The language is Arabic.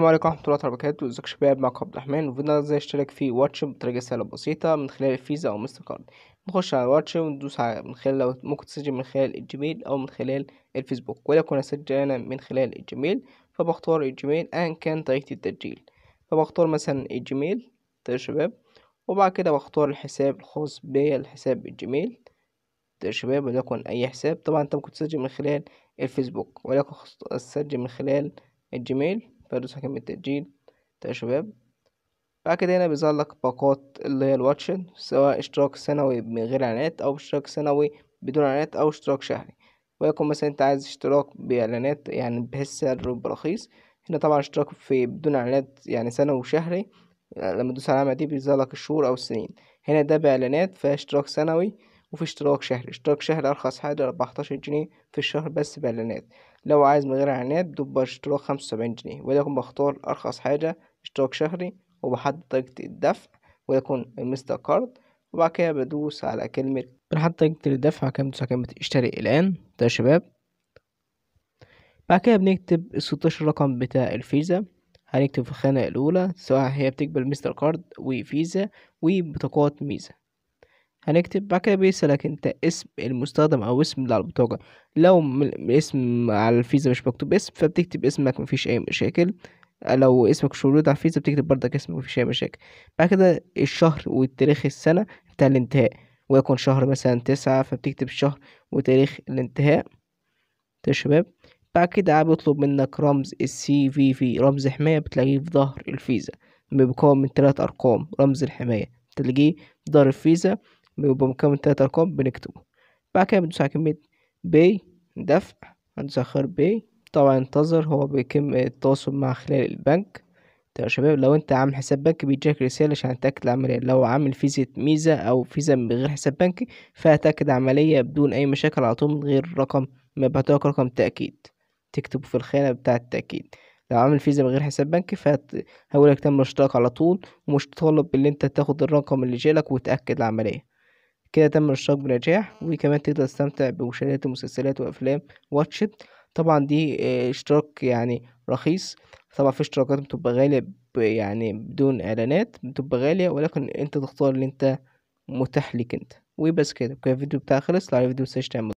السلام عليكم ورحمة الله وبركاته. ازيكم يا شباب؟ معكم عبد الرحمن. وفيديو إزاي اشترك في Watch بطريقة سهلة بسيطة من خلال الفيزا أو ماستر كارد. نخش على Watch وندوس على من خلال لو ممكن تسجل من خلال الجيميل أو من خلال الفيسبوك ولكن اسجل أنا من خلال الجيميل. فبختار الجيميل ايا كان طريقة التسجيل. فبختار مثلا الجيميل يا شباب؟ وبعد كده بختار الحساب الخاص بيا الحساب الجيميل. يا شباب؟ وليكن أي حساب. طبعا أنت ممكن تسجل من خلال الفيسبوك ولكن اسجل من خلال الجيميل. على كلمة تسجيل ده شباب. بعد كده هنا بيظهر لك باقات اللي هي ال Watch It سواء اشتراك سنوي من غير اعلانات أو اشتراك سنوي بدون اعلانات أو اشتراك شهري. ولكن مثلا أنت عايز اشتراك بإعلانات يعني بحيث سعر برخيص هنا طبعا اشتراك في بدون اعلانات يعني سنوي وشهري لما تدوس على العلامة دي بيظهر لك الشهور أو السنين. هنا ده بإعلانات فاشتراك سنوي وفي اشتراك شهري. اشتراك شهري أرخص حاجة أربعتاشر جنيه في الشهر بس باعلانات لو عايز من غير إعلانات بتبقى اشتراك خمسة وسبعين جنيه. ولكن بختار أرخص حاجة اشتراك شهري وبحدد طريقة الدفع ويكون الماستر كارد. وبعد كده بدوس على كلمة بنحط طريقة الدفع كده بدوس على كلمة اشتري الآن. ده يا شباب. بعد كده بنكتب الستاشر رقم بتاع الفيزا. هنكتب في الخانة الأولى سواء هي بتقبل ماستر كارد وفيزا وبطاقات ميزة. هنكتب. بعد كده بيسألك أنت اسم المستخدم أو اسم اللي على البطاقة. لو اسم على الفيزا مش مكتوب اسم فبتكتب اسمك مفيش أي مشاكل. لو اسمك موجود على الفيزا بتكتب بردك اسمك مفيش أي مشاكل. بعد كده الشهر والتاريخ السنة بتاع الانتهاء. ويكون شهر مثلا تسعة فبتكتب الشهر وتاريخ الانتهاء. يا شباب. بعد كده بيطلب منك رمز السي في في رمز حماية بتلاقيه في ظهر الفيزا. بيكون من تلات أرقام. رمز الحماية. تلاقيه في ظهر الفيزا. بيبقى مكون من تلات أرقام بنكتبه بعد كده بندوس على كلمة pay دفع خيار pay طبعا انتظر هو بيتم التواصل مع خلال البنك يا شباب لو انت عامل حساب بنكي بيجيك رسالة عشان تأكد العملية لو عامل فيزا ميزة أو فيزا من غير حساب بنكي فهتأكد عملية بدون أي مشاكل على طول من غير رقم ما يبعتلك رقم تأكيد تكتبه في الخانة بتاعة التأكيد لو عامل فيزا من غير حساب بنكي فهقولك تم الاشتراك على طول ومش تطالب اللي انت تاخد الرقم اللي جالك وتأكد العملية كده تم الاشتراك بنجاح وكمان تقدر تستمتع بمشاهدة المسلسلات وأفلام واتشت طبعا دي إشتراك يعني رخيص. طبعا في إشتراكات بتبقى غالية يعني بدون إعلانات بتبقى غالية ولكن أنت تختار اللي أنت متاح ليك أنت. وبس كده. كده الفيديو بتاعي خلص. لو عجبك الفيديو متنساش تعمل